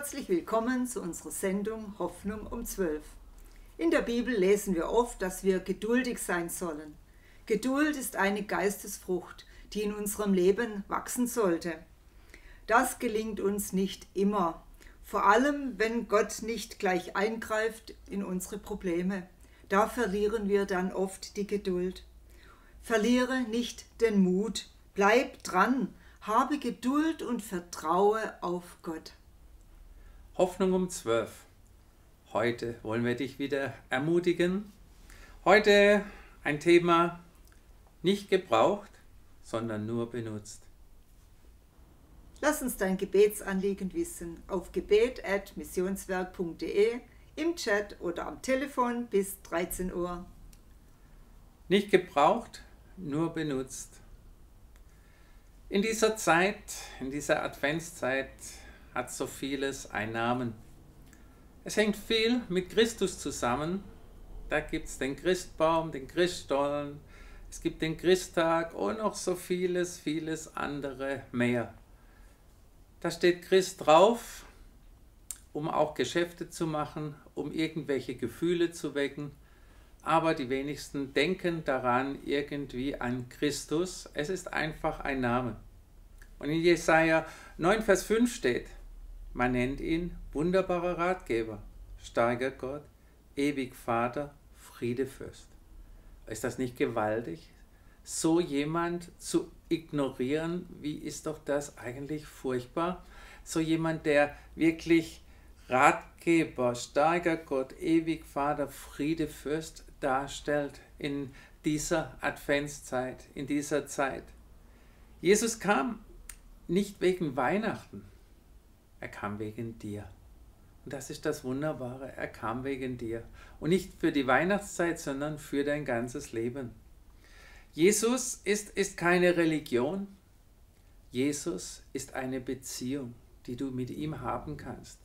Herzlich willkommen zu unserer Sendung Hoffnung um 12. In der Bibel lesen wir oft, dass wir geduldig sein sollen. Geduld ist eine Geistesfrucht, die in unserem Leben wachsen sollte. Das gelingt uns nicht immer, vor allem wenn Gott nicht gleich eingreift in unsere Probleme. Da verlieren wir dann oft die Geduld. Verliere nicht den Mut, bleib dran, habe Geduld und vertraue auf Gott. Hoffnung um 12. Heute wollen wir dich wieder ermutigen. Heute ein Thema nicht gebraucht, sondern nur benutzt. Lass uns dein Gebetsanliegen wissen auf gebet.missionswerk.de, im Chat oder am Telefon bis 13 Uhr. Nicht gebraucht, nur benutzt. In dieser Zeit, in dieser Adventszeit hat so vieles einen Namen. Es hängt viel mit Christus zusammen. Da gibt es den Christbaum, den Christstollen, es gibt den Christtag und noch so vieles, vieles andere mehr. Da steht Christ drauf, um auch Geschäfte zu machen, um irgendwelche Gefühle zu wecken. Aber die wenigsten denken daran irgendwie an Christus. Es ist einfach ein Name. Und in Jesaja 9, Vers 5 steht, man nennt ihn wunderbarer Ratgeber, starker Gott, ewig Vater, Friedefürst. Ist das nicht gewaltig? So jemand zu ignorieren, wie ist doch das eigentlich furchtbar? So jemand, der wirklich Ratgeber, starker Gott, ewig Vater, Friedefürst darstellt in dieser Adventszeit, in dieser Zeit. Jesus kam nicht wegen Weihnachten, er kam wegen dir. Und das ist das Wunderbare, er kam wegen dir. Und nicht für die Weihnachtszeit, sondern für dein ganzes Leben. Jesus ist, ist keine Religion, Jesus ist eine Beziehung, die du mit ihm haben kannst.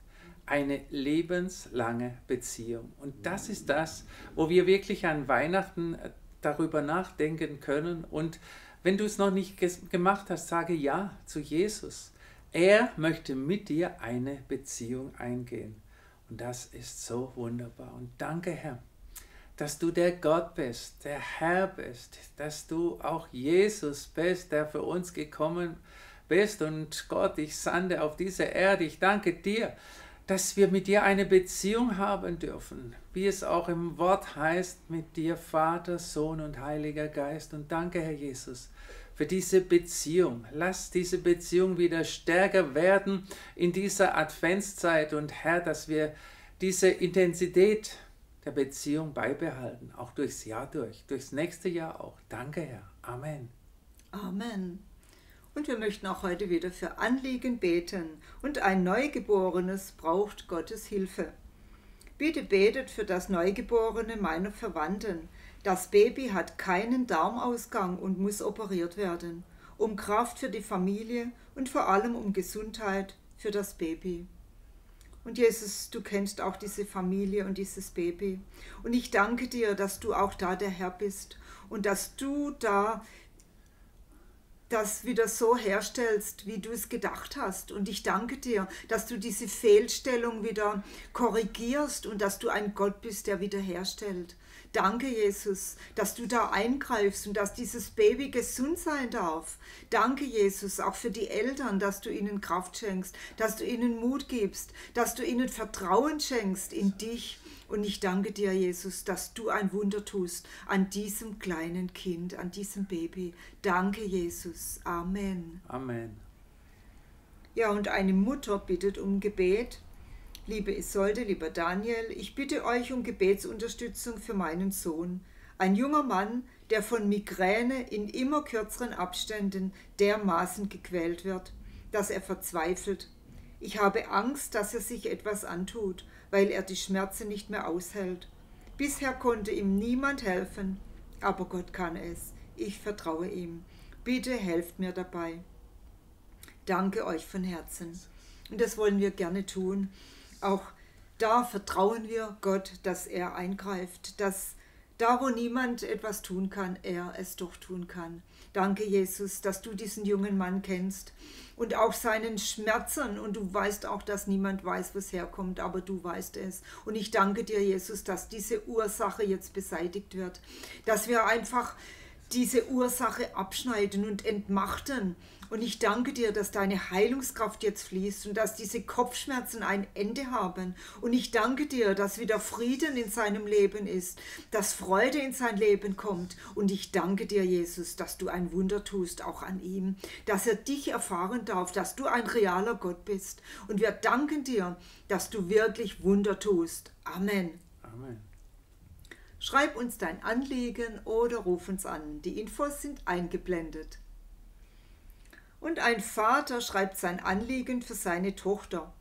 Eine lebenslange Beziehung. Und das ist das, wo wir wirklich an Weihnachten äh, darüber nachdenken können und wenn du es noch nicht gemacht hast, sage ja zu Jesus. Er möchte mit dir eine Beziehung eingehen. Und das ist so wunderbar. Und danke, Herr, dass du der Gott bist, der Herr bist, dass du auch Jesus bist, der für uns gekommen bist. Und Gott, ich sande auf diese Erde. Ich danke dir, dass wir mit dir eine Beziehung haben dürfen, wie es auch im Wort heißt, mit dir Vater, Sohn und Heiliger Geist. Und danke, Herr Jesus, für diese Beziehung. Lass diese Beziehung wieder stärker werden in dieser Adventszeit und Herr, dass wir diese Intensität der Beziehung beibehalten, auch durchs Jahr durch, durchs nächste Jahr auch. Danke, Herr. Amen. Amen. Und wir möchten auch heute wieder für Anliegen beten. Und ein Neugeborenes braucht Gottes Hilfe. Bitte betet für das Neugeborene meiner Verwandten. Das Baby hat keinen Darmausgang und muss operiert werden. Um Kraft für die Familie und vor allem um Gesundheit für das Baby. Und Jesus, du kennst auch diese Familie und dieses Baby. Und ich danke dir, dass du auch da der Herr bist und dass du da das wieder so herstellst, wie du es gedacht hast. Und ich danke dir, dass du diese Fehlstellung wieder korrigierst und dass du ein Gott bist, der wieder herstellt. Danke, Jesus, dass du da eingreifst und dass dieses Baby gesund sein darf. Danke, Jesus, auch für die Eltern, dass du ihnen Kraft schenkst, dass du ihnen Mut gibst, dass du ihnen Vertrauen schenkst in dich und ich danke dir, Jesus, dass du ein Wunder tust an diesem kleinen Kind, an diesem Baby. Danke, Jesus. Amen. Amen. Ja, und eine Mutter bittet um Gebet. Liebe Isolde, lieber Daniel, ich bitte euch um Gebetsunterstützung für meinen Sohn. Ein junger Mann, der von Migräne in immer kürzeren Abständen dermaßen gequält wird, dass er verzweifelt. Ich habe Angst, dass er sich etwas antut weil er die Schmerzen nicht mehr aushält. Bisher konnte ihm niemand helfen, aber Gott kann es. Ich vertraue ihm. Bitte helft mir dabei. Danke euch von Herzen. Und das wollen wir gerne tun. Auch da vertrauen wir Gott, dass er eingreift, dass Da, wo niemand etwas tun kann, er es doch tun kann. Danke, Jesus, dass du diesen jungen Mann kennst und auch seinen Schmerzen und du weißt auch, dass niemand weiß, wo es herkommt, aber du weißt es. Und ich danke dir, Jesus, dass diese Ursache jetzt beseitigt wird, dass wir einfach diese Ursache abschneiden und entmachten und ich danke dir, dass deine Heilungskraft jetzt fließt und dass diese Kopfschmerzen ein Ende haben. Und ich danke dir, dass wieder Frieden in seinem Leben ist, dass Freude in sein Leben kommt. Und ich danke dir, Jesus, dass du ein Wunder tust, auch an ihm, dass er dich erfahren darf, dass du ein realer Gott bist. Und wir danken dir, dass du wirklich Wunder tust. Amen. Amen. Schreib uns dein Anliegen oder ruf uns an. Die Infos sind eingeblendet. Und ein Vater schreibt sein Anliegen für seine Tochter.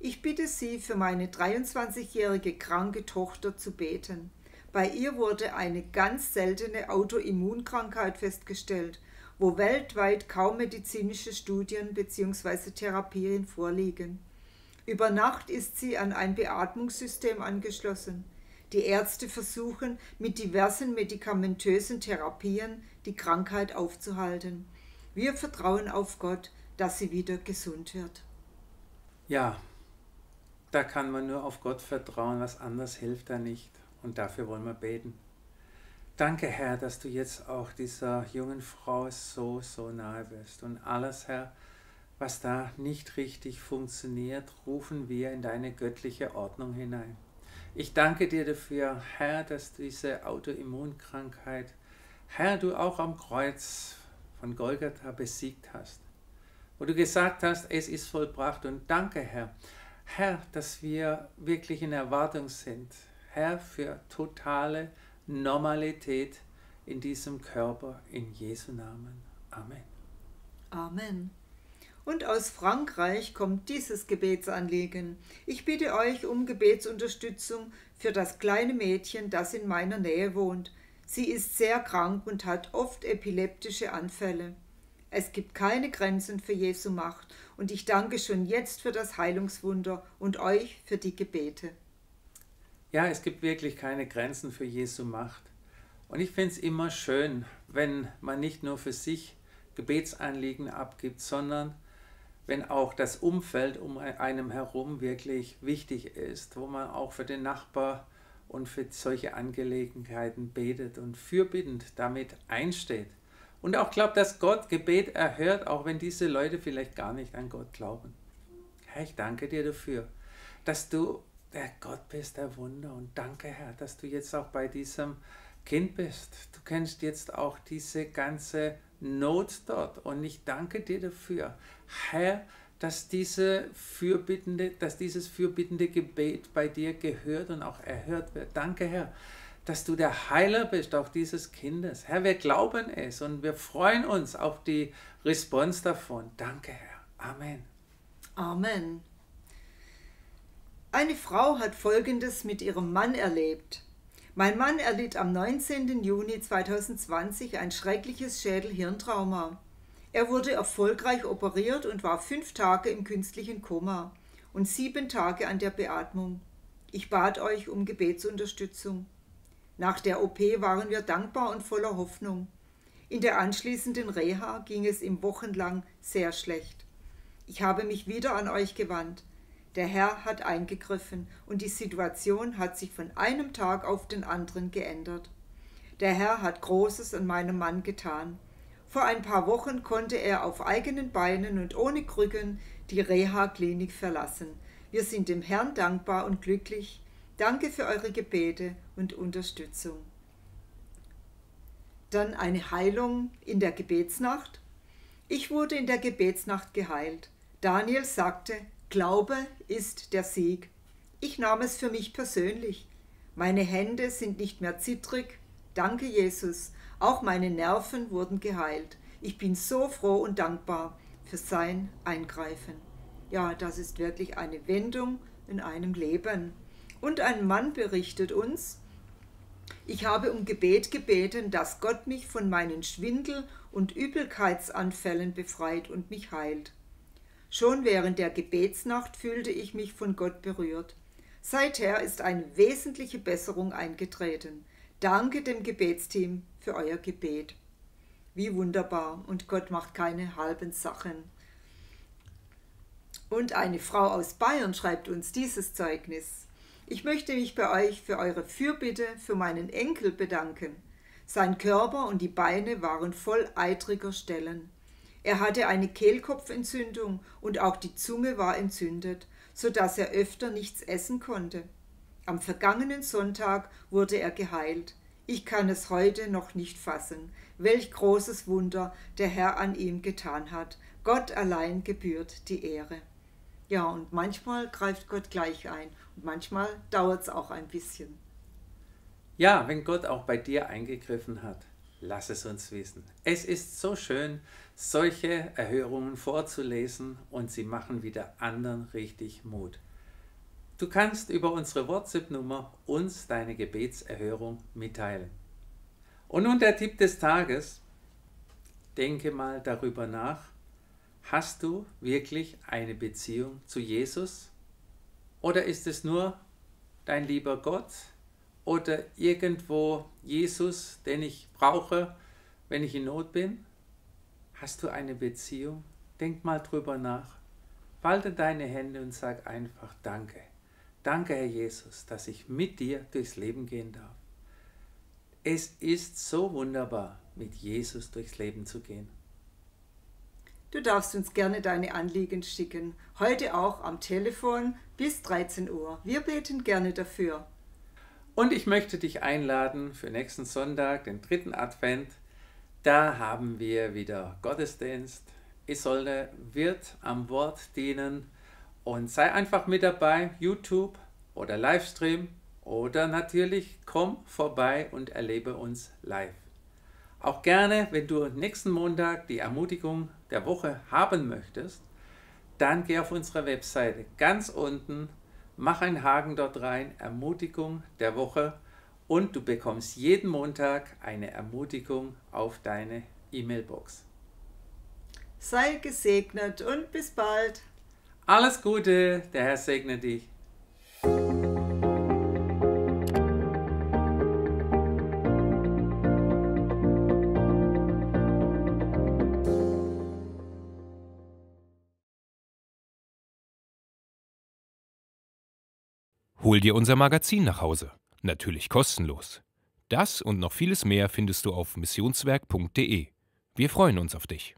Ich bitte Sie, für meine 23-jährige kranke Tochter zu beten. Bei ihr wurde eine ganz seltene Autoimmunkrankheit festgestellt, wo weltweit kaum medizinische Studien bzw. Therapien vorliegen. Über Nacht ist sie an ein Beatmungssystem angeschlossen. Die Ärzte versuchen mit diversen medikamentösen Therapien die Krankheit aufzuhalten. Wir vertrauen auf Gott, dass sie wieder gesund wird. Ja, da kann man nur auf Gott vertrauen, was anders hilft da nicht. Und dafür wollen wir beten. Danke, Herr, dass du jetzt auch dieser jungen Frau so, so nahe bist. Und alles, Herr, was da nicht richtig funktioniert, rufen wir in deine göttliche Ordnung hinein. Ich danke dir dafür, Herr, dass diese Autoimmunkrankheit, Herr, du auch am Kreuz von Golgatha besiegt hast. Wo du gesagt hast, es ist vollbracht. Und danke, Herr. Herr, dass wir wirklich in Erwartung sind. Herr, für totale Normalität in diesem Körper. In Jesu Namen. Amen. Amen. Und aus Frankreich kommt dieses Gebetsanliegen. Ich bitte euch um Gebetsunterstützung für das kleine Mädchen, das in meiner Nähe wohnt. Sie ist sehr krank und hat oft epileptische Anfälle. Es gibt keine Grenzen für Jesu Macht und ich danke schon jetzt für das Heilungswunder und euch für die Gebete. Ja, es gibt wirklich keine Grenzen für Jesu Macht. Und ich finde es immer schön, wenn man nicht nur für sich Gebetsanliegen abgibt, sondern wenn auch das Umfeld um einem herum wirklich wichtig ist, wo man auch für den Nachbar und für solche Angelegenheiten betet und fürbittend damit einsteht. Und auch glaubt, dass Gott Gebet erhört, auch wenn diese Leute vielleicht gar nicht an Gott glauben. Herr, ich danke dir dafür, dass du der Gott bist, der Wunder. Und danke, Herr, dass du jetzt auch bei diesem Kind bist. Du kennst jetzt auch diese ganze Not dort. Und ich danke dir dafür, Herr, dass, diese fürbittende, dass dieses fürbittende Gebet bei dir gehört und auch erhört wird. Danke, Herr, dass du der Heiler bist, auch dieses Kindes. Herr, wir glauben es und wir freuen uns auf die Response davon. Danke, Herr. Amen. Amen. Eine Frau hat Folgendes mit ihrem Mann erlebt. Mein Mann erlitt am 19. Juni 2020 ein schreckliches Schädel-Hirntrauma. Er wurde erfolgreich operiert und war fünf Tage im künstlichen Koma und sieben Tage an der Beatmung. Ich bat euch um Gebetsunterstützung. Nach der OP waren wir dankbar und voller Hoffnung. In der anschließenden Reha ging es ihm wochenlang sehr schlecht. Ich habe mich wieder an euch gewandt. Der Herr hat eingegriffen und die Situation hat sich von einem Tag auf den anderen geändert. Der Herr hat Großes an meinem Mann getan. Vor ein paar Wochen konnte er auf eigenen Beinen und ohne Krücken die Reha-Klinik verlassen. Wir sind dem Herrn dankbar und glücklich. Danke für eure Gebete und Unterstützung. Dann eine Heilung in der Gebetsnacht. Ich wurde in der Gebetsnacht geheilt. Daniel sagte, Glaube ist der Sieg. Ich nahm es für mich persönlich. Meine Hände sind nicht mehr zittrig. Danke, Jesus. Auch meine Nerven wurden geheilt. Ich bin so froh und dankbar für sein Eingreifen. Ja, das ist wirklich eine Wendung in einem Leben. Und ein Mann berichtet uns, ich habe um Gebet gebeten, dass Gott mich von meinen Schwindel- und Übelkeitsanfällen befreit und mich heilt. Schon während der Gebetsnacht fühlte ich mich von Gott berührt. Seither ist eine wesentliche Besserung eingetreten. Danke dem Gebetsteam für euer Gebet. Wie wunderbar und Gott macht keine halben Sachen. Und eine Frau aus Bayern schreibt uns dieses Zeugnis. Ich möchte mich bei euch für eure Fürbitte für meinen Enkel bedanken. Sein Körper und die Beine waren voll eitriger Stellen. Er hatte eine Kehlkopfentzündung und auch die Zunge war entzündet, so dass er öfter nichts essen konnte. Am vergangenen Sonntag wurde er geheilt. Ich kann es heute noch nicht fassen, welch großes Wunder der Herr an ihm getan hat. Gott allein gebührt die Ehre. Ja, und manchmal greift Gott gleich ein und manchmal dauert es auch ein bisschen. Ja, wenn Gott auch bei dir eingegriffen hat, lass es uns wissen. Es ist so schön, solche Erhörungen vorzulesen und sie machen wieder anderen richtig Mut. Du kannst über unsere WhatsApp-Nummer uns deine Gebetserhörung mitteilen. Und nun der Tipp des Tages. Denke mal darüber nach. Hast du wirklich eine Beziehung zu Jesus? Oder ist es nur dein lieber Gott oder irgendwo Jesus, den ich brauche, wenn ich in Not bin? Hast du eine Beziehung? Denk mal drüber nach. Falte deine Hände und sag einfach Danke. Danke, Herr Jesus, dass ich mit dir durchs Leben gehen darf. Es ist so wunderbar, mit Jesus durchs Leben zu gehen. Du darfst uns gerne deine Anliegen schicken, heute auch am Telefon bis 13 Uhr. Wir beten gerne dafür. Und ich möchte dich einladen für nächsten Sonntag, den dritten Advent. Da haben wir wieder Gottesdienst. Isolde wird am Wort dienen und sei einfach mit dabei, YouTube oder Livestream oder natürlich komm vorbei und erlebe uns live. Auch gerne, wenn du nächsten Montag die Ermutigung der Woche haben möchtest, dann geh auf unsere Webseite ganz unten, mach einen Haken dort rein, Ermutigung der Woche und du bekommst jeden Montag eine Ermutigung auf deine E-Mail-Box. Sei gesegnet und bis bald. Alles Gute, der Herr segne dich. Hol dir unser Magazin nach Hause. Natürlich kostenlos. Das und noch vieles mehr findest du auf missionswerk.de. Wir freuen uns auf dich.